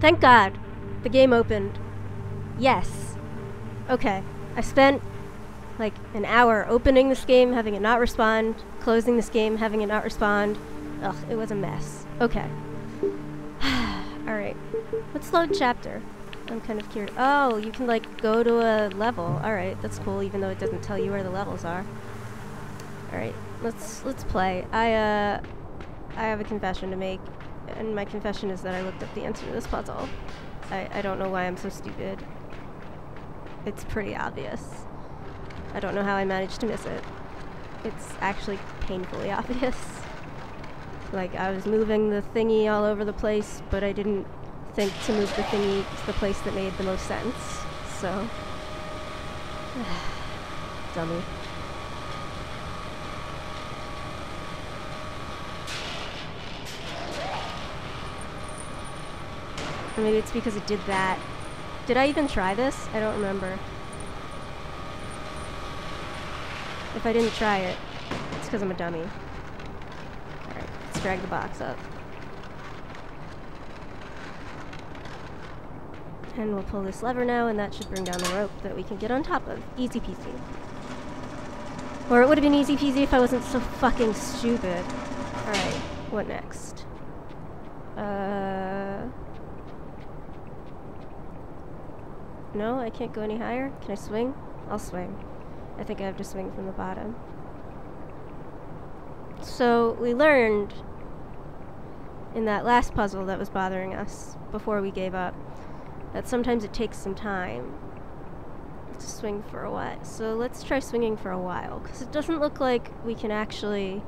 Thank God. The game opened. Yes. Okay. I spent like an hour opening this game, having it not respond, closing this game, having it not respond. Ugh, it was a mess. Okay. Alright. Let's load chapter. I'm kind of curious. Oh, you can like go to a level. Alright, that's cool, even though it doesn't tell you where the levels are. Alright, let's let's play. I uh I have a confession to make, and my confession is that I looked up the answer to this puzzle. I, I don't know why I'm so stupid. It's pretty obvious. I don't know how I managed to miss it. It's actually painfully obvious. like, I was moving the thingy all over the place, but I didn't think to move the thingy to the place that made the most sense. So... Dummy. Or maybe it's because it did that. Did I even try this? I don't remember. If I didn't try it, it's because I'm a dummy. Alright, let's drag the box up. And we'll pull this lever now, and that should bring down the rope that we can get on top of. Easy peasy. Or it would have been easy peasy if I wasn't so fucking stupid. Alright, what next? Uh... No, I can't go any higher. Can I swing? I'll swing. I think I have to swing from the bottom. So, we learned in that last puzzle that was bothering us before we gave up that sometimes it takes some time to swing for a while. So let's try swinging for a while, because it doesn't look like we can actually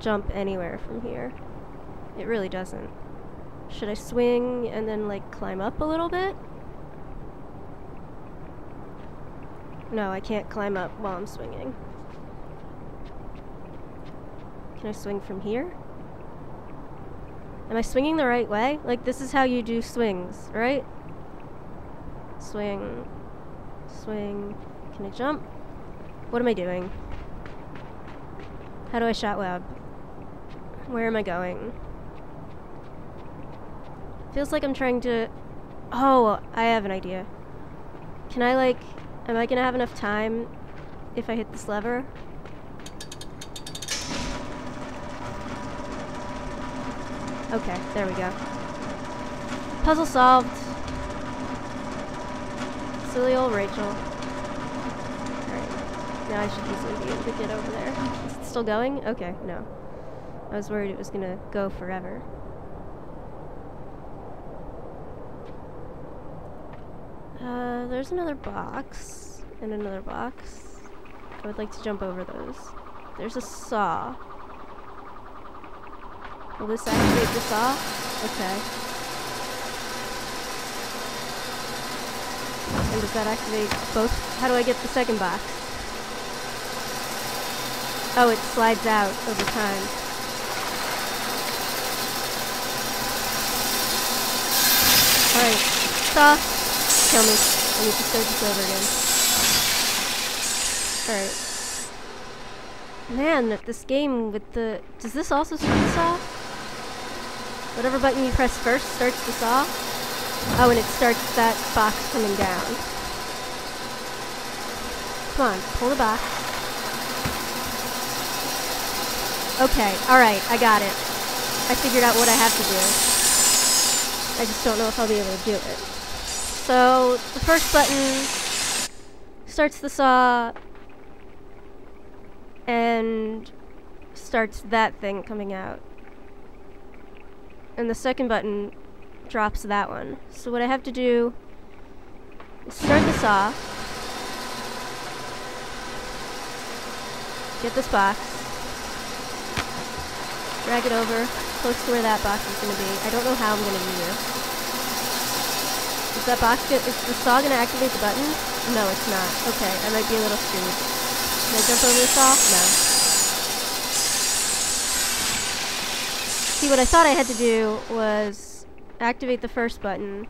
jump anywhere from here. It really doesn't. Should I swing and then like climb up a little bit? No, I can't climb up while I'm swinging. Can I swing from here? Am I swinging the right way? Like, this is how you do swings, right? Swing. Swing. Can I jump? What am I doing? How do I shot web? Where am I going? Feels like I'm trying to... Oh, I have an idea. Can I, like... Am I gonna have enough time if I hit this lever? Okay, there we go. Puzzle solved. Silly old Rachel. Alright. Now I should easily be able to get over there. Is it still going? Okay, no. I was worried it was gonna go forever. Uh, there's another box. And another box. I would like to jump over those. There's a saw. Will this activate the saw? Okay. And does that activate both? How do I get the second box? Oh, it slides out over time. Alright. Saw. Kill me. I need to start this over again. Alright. Man, this game with the... Does this also start the saw? Whatever button you press first starts the saw. Oh, and it starts that box coming down. Come on, pull the box. Okay, alright, I got it. I figured out what I have to do. I just don't know if I'll be able to do it. So, the first button starts the saw and starts that thing coming out and the second button drops that one. So what I have to do is start the saw, get this box, drag it over close to where that box is going to be. I don't know how I'm going to do this. Is that box get, is the saw to activate the button? No, it's not. Okay, I might be a little screwed. Can I jump over the saw? No. See, what I thought I had to do was activate the first button,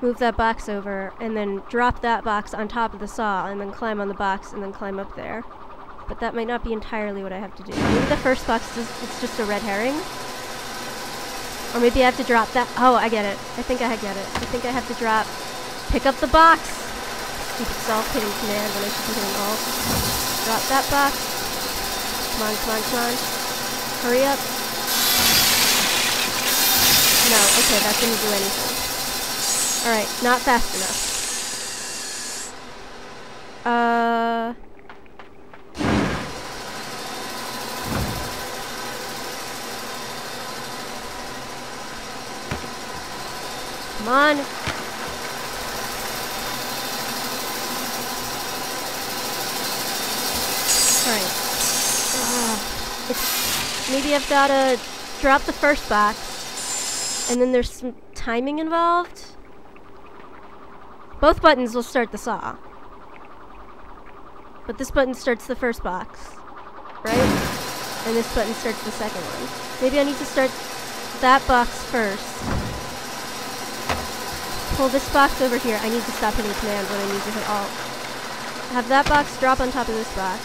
move that box over, and then drop that box on top of the saw, and then climb on the box, and then climb up there. but that might not be entirely what I have to do. Maybe the first box is it's just a red herring. Or maybe I have to drop that. Oh, I get it. I think I get it. I think I have to drop. Pick up the box. Stupid self-hitting command when I should be hitting alt. Drop that box. Come on, come on, come on. Hurry up. No, okay, that didn't do anything. Alright, not fast enough. Uh... Come on. Alright. Uh, maybe I've gotta drop the first box, and then there's some timing involved. Both buttons will start the saw. But this button starts the first box, right? And this button starts the second one. Maybe I need to start that box first. Pull this box over here. I need to stop hitting command when I need to hit alt. Have that box drop on top of this box.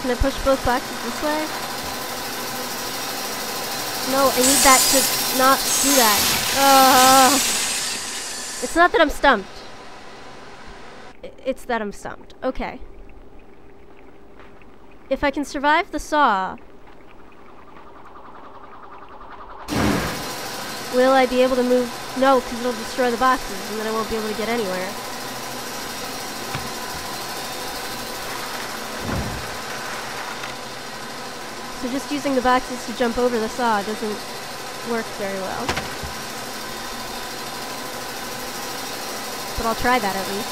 Can I push both boxes this way? No, I need that to not do that. Uh, it's not that I'm stumped. It's that I'm stumped. Okay. If I can survive the saw, will I be able to move? No, because it'll destroy the boxes, and then I won't be able to get anywhere. So just using the boxes to jump over the saw doesn't work very well. but I'll try that at least.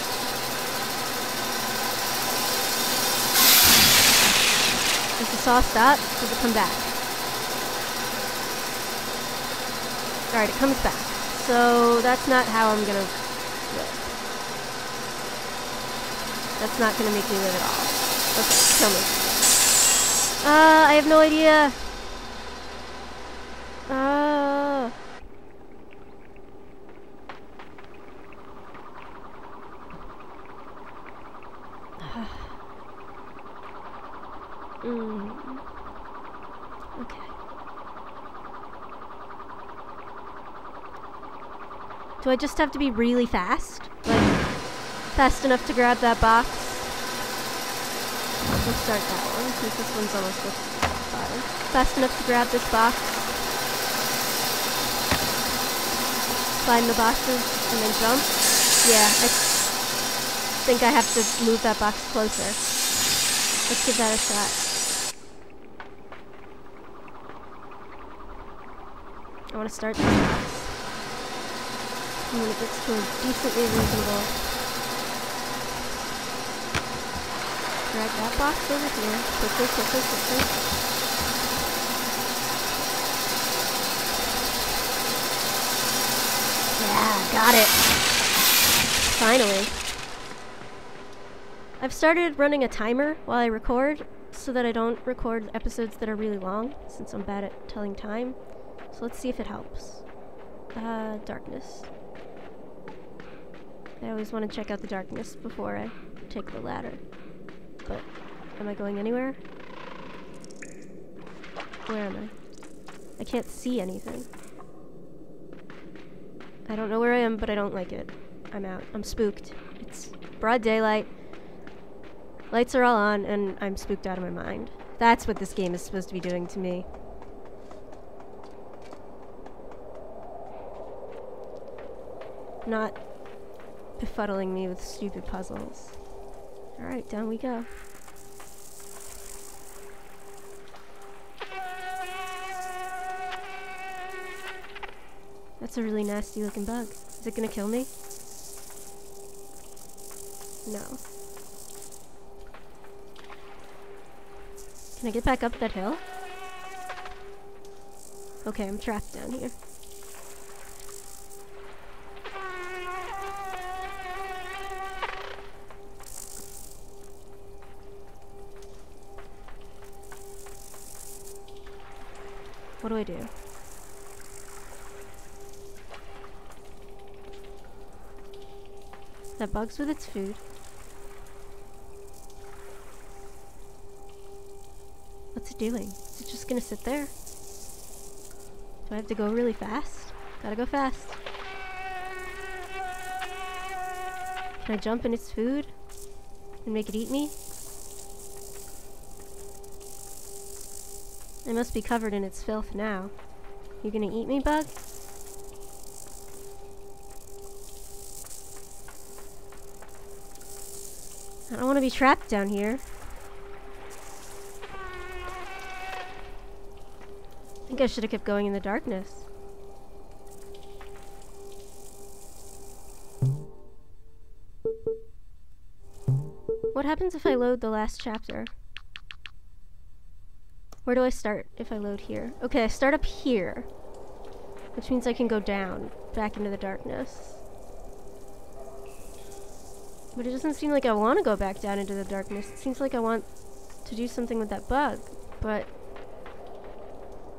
Does the saw stop? Does it come back? Alright, it comes back. So that's not how I'm gonna live. That's not gonna make me live at all. Okay, tell me. Uh, I have no idea. Mm. Okay. Do I just have to be really fast? Like, fast enough to grab that box? Let's start that one, since this one's almost fine. Fast enough to grab this box. Climb the boxes, and then jump. Yeah, I think I have to move that box closer. Let's give that a shot. I want to start this when it gets to a decently reasonable... Drag that box over here. Quickly, quickly, quickly. Yeah, got it. Finally. I've started running a timer while I record so that I don't record episodes that are really long since I'm bad at telling time. So let's see if it helps. Uh, darkness. I always want to check out the darkness before I take the ladder. But, am I going anywhere? Where am I? I can't see anything. I don't know where I am, but I don't like it. I'm out. I'm spooked. It's broad daylight. Lights are all on, and I'm spooked out of my mind. That's what this game is supposed to be doing to me. Not befuddling me with stupid puzzles. Alright, down we go. That's a really nasty looking bug. Is it gonna kill me? No. Can I get back up that hill? Okay, I'm trapped down here. What do I do? That bugs with its food. What's it doing? Is it just gonna sit there? Do I have to go really fast? Gotta go fast. Can I jump in its food? And make it eat me? I must be covered in its filth now. You gonna eat me, bug? I don't want to be trapped down here. I think I should have kept going in the darkness. What happens if I load the last chapter? Where do I start if I load here? Okay, I start up here. Which means I can go down, back into the darkness. But it doesn't seem like I want to go back down into the darkness. It seems like I want to do something with that bug. But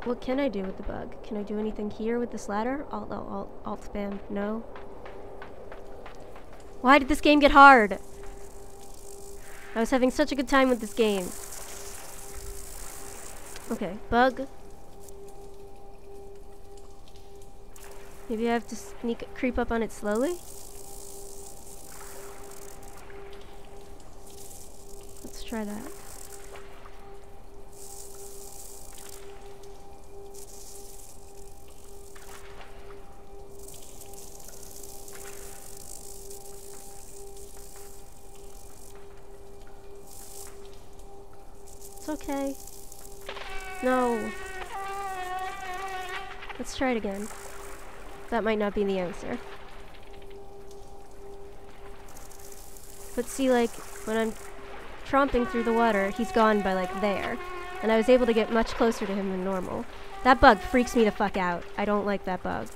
what can I do with the bug? Can I do anything here with this ladder? Alt, alt, alt, alt spam. No. Why did this game get hard? I was having such a good time with this game. Okay, bug. Maybe I have to sneak, creep up on it slowly? Let's try that. It's okay. No. Let's try it again. That might not be the answer. But see, like, when I'm tromping through the water, he's gone by, like, there. And I was able to get much closer to him than normal. That bug freaks me the fuck out. I don't like that bug.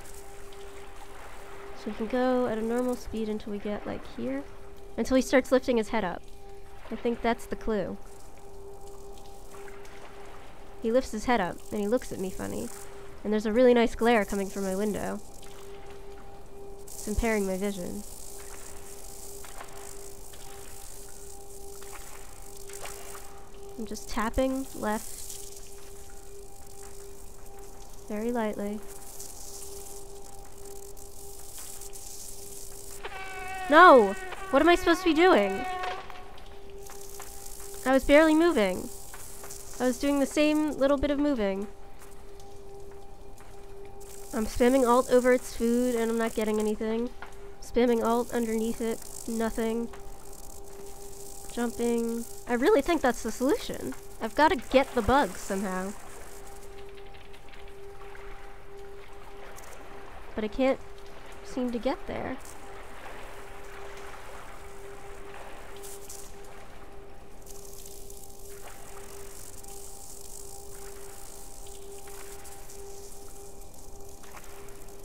So we can go at a normal speed until we get, like, here. Until he starts lifting his head up. I think that's the clue. He lifts his head up, and he looks at me funny. And there's a really nice glare coming from my window. It's impairing my vision. I'm just tapping left very lightly. No! What am I supposed to be doing? I was barely moving. I was doing the same little bit of moving. I'm spamming alt over its food and I'm not getting anything. Spamming alt underneath it, nothing. Jumping. I really think that's the solution. I've got to get the bugs somehow. But I can't seem to get there.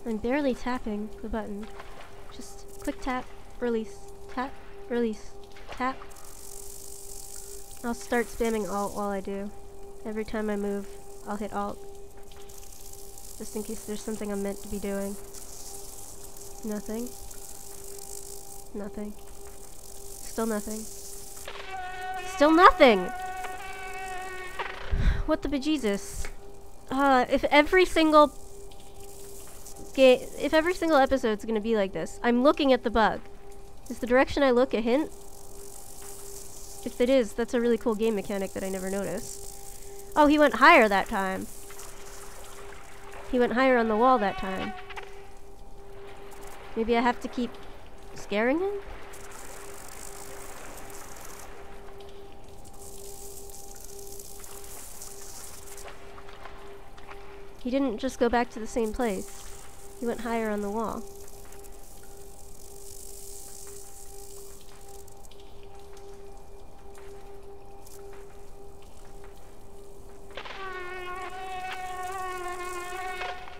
I'm barely tapping the button. Just quick tap, release, tap, release, tap. I'll start spamming alt while I do. Every time I move, I'll hit alt. Just in case there's something I'm meant to be doing. Nothing. Nothing. Still nothing. Still nothing! What the bejesus? Uh, if every single if every single episode's gonna be like this, I'm looking at the bug. Is the direction I look a hint? If it is, that's a really cool game mechanic that I never noticed. Oh, he went higher that time. He went higher on the wall that time. Maybe I have to keep scaring him? He didn't just go back to the same place. He went higher on the wall.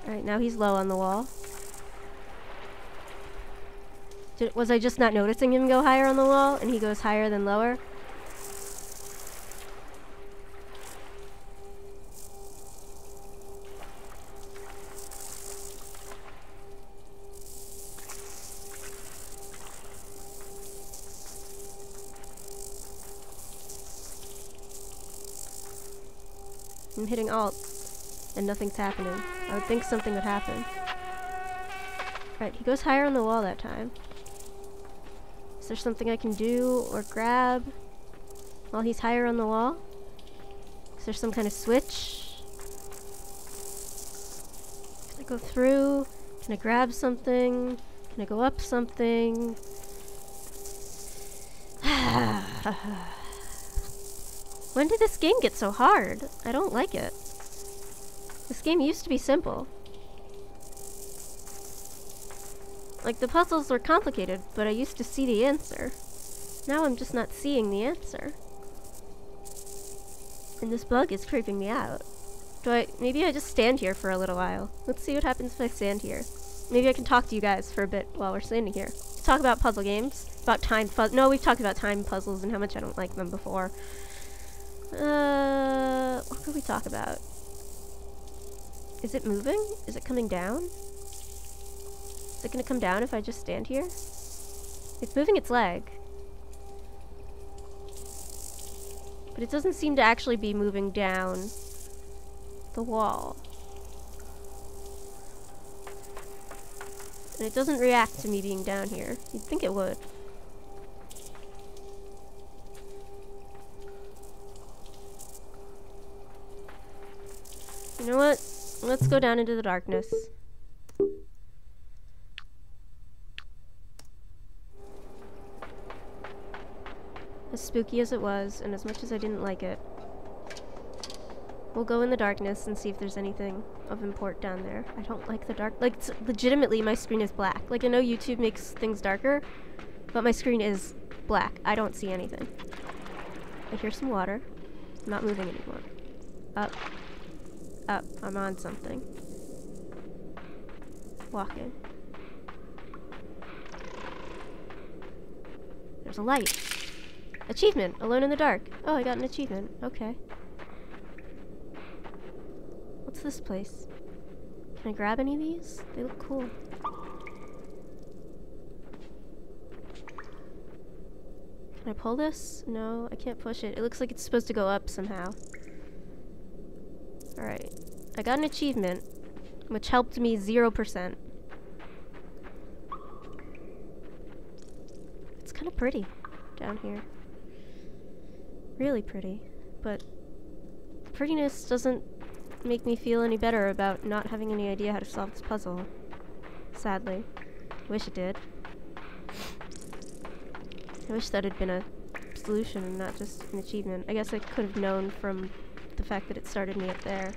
Alright, now he's low on the wall. Did, was I just not noticing him go higher on the wall, and he goes higher than lower? I'm hitting Alt, and nothing's happening. I would think something would happen. Right, he goes higher on the wall that time. Is there something I can do or grab while he's higher on the wall? Is there some kind of switch? Can I go through? Can I grab something? Can I go up something? When did this game get so hard? I don't like it. This game used to be simple. Like, the puzzles were complicated, but I used to see the answer. Now I'm just not seeing the answer. And this bug is creeping me out. Do I- maybe I just stand here for a little while. Let's see what happens if I stand here. Maybe I can talk to you guys for a bit while we're standing here. Talk about puzzle games. About time pu- no, we've talked about time puzzles and how much I don't like them before. Uh, what could we talk about? Is it moving? Is it coming down? Is it gonna come down if I just stand here? It's moving its leg. But it doesn't seem to actually be moving down the wall. And it doesn't react to me being down here. You'd think it would. Know what? Let's go down into the darkness. As spooky as it was, and as much as I didn't like it, we'll go in the darkness and see if there's anything of import down there. I don't like the dark. Like, legitimately, my screen is black. Like, I know YouTube makes things darker, but my screen is black. I don't see anything. I hear some water. I'm not moving anymore. Up. Up. I'm on something. Walking. There's a light. Achievement! Alone in the dark. Oh, I got an achievement. Okay. What's this place? Can I grab any of these? They look cool. Can I pull this? No, I can't push it. It looks like it's supposed to go up somehow. Alright. I got an achievement, which helped me 0%. It's kind of pretty down here really pretty, but prettiness doesn't make me feel any better about not having any idea how to solve this puzzle. Sadly. Wish it did. I wish that had been a solution and not just an achievement. I guess I could have known from the fact that it started me up there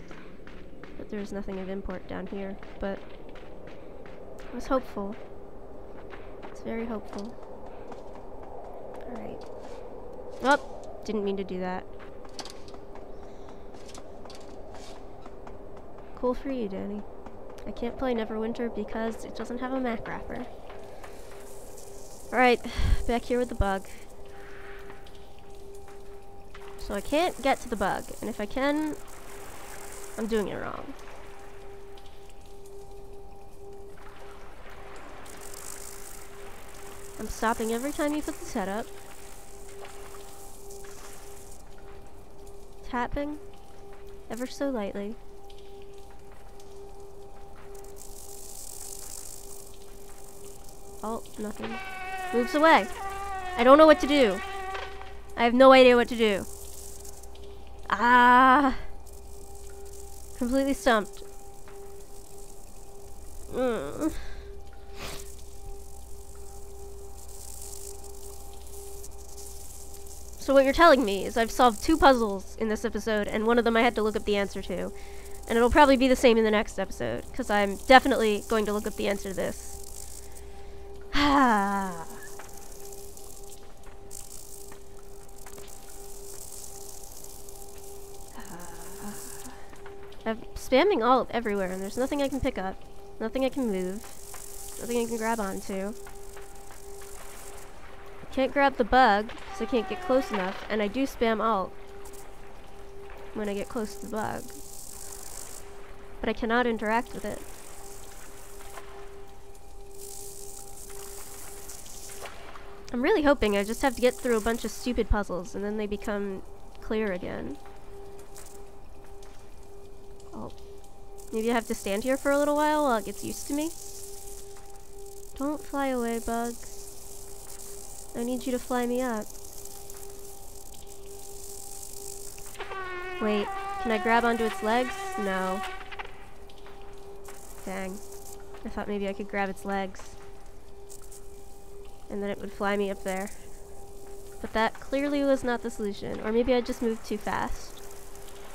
that there was nothing of import down here, but I was hopeful. It's very hopeful. Alright. Oh! Didn't mean to do that. Cool for you, Danny. I can't play Neverwinter because it doesn't have a Mac wrapper. Alright, back here with the bug. So I can't get to the bug, and if I can, I'm doing it wrong. I'm stopping every time you put the set up. tapping ever so lightly. Oh, nothing. Moves away. I don't know what to do. I have no idea what to do. Ah. Completely stumped. Mm. So what you're telling me is I've solved two puzzles in this episode, and one of them I had to look up the answer to. And it'll probably be the same in the next episode, because I'm definitely going to look up the answer to this. I'm spamming all everywhere, and there's nothing I can pick up. Nothing I can move. Nothing I can grab onto. I can't grab the bug, because I can't get close enough, and I do spam alt when I get close to the bug. But I cannot interact with it. I'm really hoping I just have to get through a bunch of stupid puzzles, and then they become clear again. Maybe I have to stand here for a little while while it gets used to me. Don't fly away, bug. I need you to fly me up. Wait, can I grab onto its legs? No. Dang. I thought maybe I could grab its legs. And then it would fly me up there. But that clearly was not the solution. Or maybe I just moved too fast.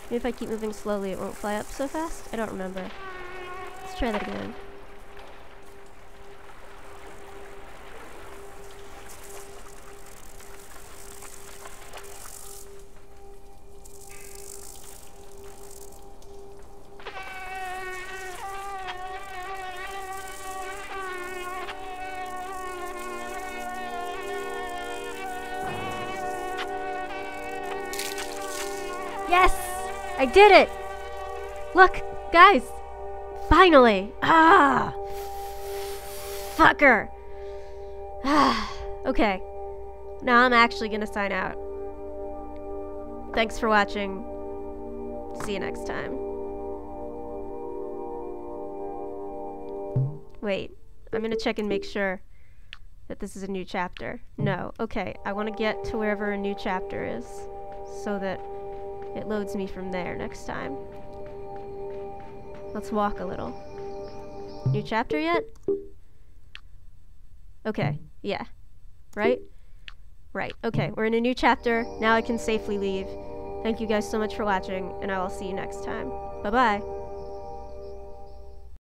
Maybe if I keep moving slowly it won't fly up so fast? I don't remember. Let's try that again. Did it! Look, guys! Finally! Ah! Fucker! Ah, okay. Now I'm actually gonna sign out. Thanks for watching. See you next time. Wait, I'm gonna check and make sure that this is a new chapter. No, okay, I want to get to wherever a new chapter is so that it loads me from there next time. Let's walk a little. New chapter yet? Okay, yeah. Right? Right, okay, we're in a new chapter. Now I can safely leave. Thank you guys so much for watching, and I will see you next time. Bye-bye.